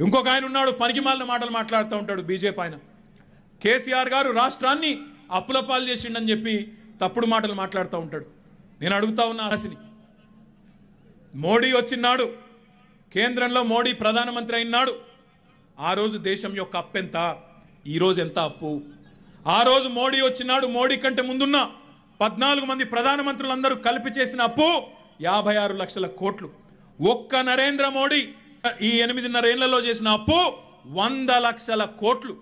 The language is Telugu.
ఇంకొక ఆయన ఉన్నాడు పనికిమాలిన మాటలు మాట్లాడుతూ ఉంటాడు బీజేపీ ఆయన. కేసీఆర్ గారు రాష్ట్రాన్ని అప్పుల పాలు చేసిండని చెప్పి తప్పుడు మాటలు మాట్లాడుతూ ఉంటాడు. నేను అడుగుతా ఉన్న ఆశని. మోడీ వచ్చినాడు కేంద్రంలో మోడీ ప్రధానమంత్రి అయినాడు ఆ రోజు దేశం యొక్క అప్పెంత ఈరోజు ఎంత అప్పు? ఆ రోజు మోడీ వచ్చినాడు మోడీ కంటే ముందున్న పద్నాలుగు మంది ప్రధానమంత్రులందరూ కలిపి చేసిన అప్పు యాభై ఆరు లక్షల కోట్లు. ఒక్క నరేంద్ర మోడీ ఈ ఎనిమిదిన్నర ఏళ్ళలో చేసిన అప్పు వంద లక్షల కోట్లు.